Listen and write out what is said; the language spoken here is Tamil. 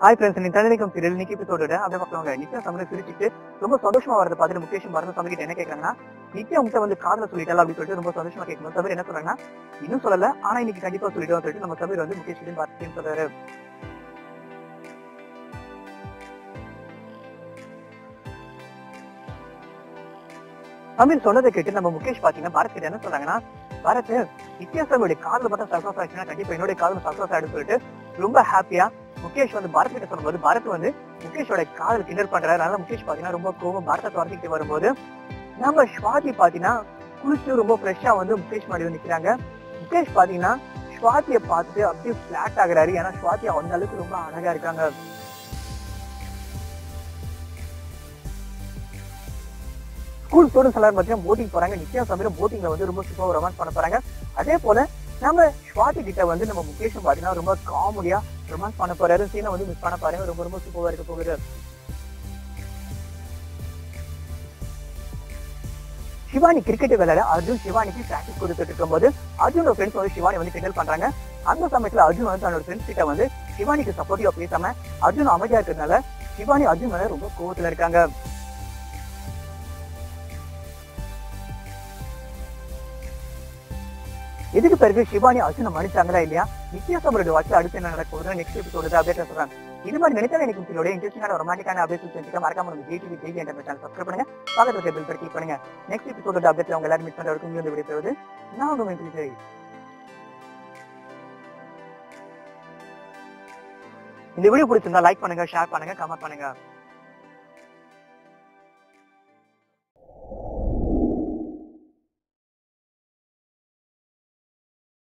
ஹாய் ஃப்ரெண்ட்ஸ் நீ தலைநிலைக்கும் சீரியல் இன்னைக்கு எபிசோடோட அப்படியே பார்க்கவங்க நித்யா சமரம் சிரிச்சுட்டு ரொம்ப சந்தோஷமா வரது பார்த்துட்டு முகேஷ் பரத சமகிட்ட என்ன கேட்கறாங்கன்னா நித்யா உங்ககிட்ட வந்து காதல சொல்லிட்டால அப்படின்னு சொல்லிட்டு ரொம்ப சந்தோஷமா கேட்கணும் சபீர் என்ன சொல்றாங்கன்னா இன்னும் சொல்லல ஆனா இன்னைக்கு கண்டிப்பா சொல்லிடுவோம் சொல்லிட்டு நம்ம சபீர் வந்து முகேஷ் கிட்ட பார்த்துன்னு சொல்றாரு. அமீர் சொன்னதை கேட்டு நம்ம முகேஷ் பாத்தீங்கன்னா பாரத் கிட்ட என்ன சொல்றாங்கன்னா பாரத் வித்தியாசங்களுடைய காதல மட்டும் சக்சஸ் ஆச்சுன்னா கண்டிப்பா என்னோட காதல் சக்சஸ் ஆயிடுன்னு சொல்லிட்டு ரொம்ப ஹாப்பியா முகேஷ் வந்து பாரத் கிட்ட சொல்லும்போது பாரத் வந்து முகேஷோட காதல் கிண்டல் பண்றாரு. அதனால முகேஷ் பாத்தீங்கன்னா ரொம்ப கோபம் பாரத்தை துரத்திக்கிட்டு வரும்போது நம்ம ஸ்வாதி பாத்தீங்கன்னா குளிச்சு ரொம்ப ஃப்ரெஷ்ஷா வந்து முகேஷ் மாடி வந்து நிக்கிறாங்க. முகேஷ் பாத்தீங்கன்னா ஸ்வாதியை பார்த்துட்டு அப்படியே பிளாட் ஆகுறாரு. ஏன்னா ஸ்வாதி அந்த அளவுக்கு ரொம்ப அழகா இருக்காங்க. ஸ்கூல் ஸ்டூடெண்ட்ஸ் எல்லாரும் பார்த்தீங்கன்னா போட்டிங் போறாங்க. நித்யா சமீரம் போட்டிங்ல வந்து ரொம்ப சூப்பராக ரொமான்ஸ் பண்ண போறாங்க. அதே போல நம்ம ஸ்வாதி கிட்ட வந்து நம்ம முகேஷும் பாத்தீங்கன்னா ரொம்ப காமெடியா ரொமான்ஸ் பண்ண போறாரு சீனை வந்து மிஸ் பண்ண பாருங்க ரொம்ப ரொம்ப சூப்பராக இருக்க போகுது. சிவானி கிரிக்கெட் விளையாட அர்ஜுன் சிவானிக்கு பிராக்டிஸ் கொடுத்துட்டு இருக்கும்போது அர்ஜுனோட ஃப்ரெண்ட்ஸ் வந்து சிவானி வந்து கிண்டல் பண்றாங்க. அந்த சமயத்துல அர்ஜுன் வந்து தன்னோட ஃப்ரெண்ட்ஸ் கிட்ட வந்து சிவானிக்கு சப்போர்ட்டிவா பேசாம அர்ஜுன் அமைதியா இருக்கிறதுனால சிவானி அர்ஜுன் மேல ரொம்ப கோவத்துல இருக்காங்க. இதுக்கு பிறகு சிவானி அர்ஜுன மன்னிச்சாங்களா இல்லையா? வித்தியாசமரோட வாட்ச் அடுத்து என்ன நடக்க போகுது நெக்ஸ்ட் எபிசோடு அப்டேட் சொல்றாங்க. இது மாதிரி நினைத்தால எனக்கு உங்களோட இன்ட்ரெஸ்டிங்கான ரொமாட்டிக்கான அப்டேட் தெரிஞ்சுக்க மறக்காம நம்ம ஜிடிவி டிவி என்ற சேனல் சப்ஸ்கிரைப் பண்ணுங்க. பக்கத்துல இருக்க பெல் கிளிக் பண்ணுங்க. நெக்ஸ்ட் எபிசோட அப்டேட்ல உங்க எல்லாரும் மிஸ் பண்றதுக்கு உங்களுக்கு வீடியோ தருவது நான் உங்க மென்டலி இந்த வீடியோ பிடிச்சிருந்தா லைக் பண்ணுங்க ஷேர் பண்ணுங்க கமெண்ட் பண்ணுங்க.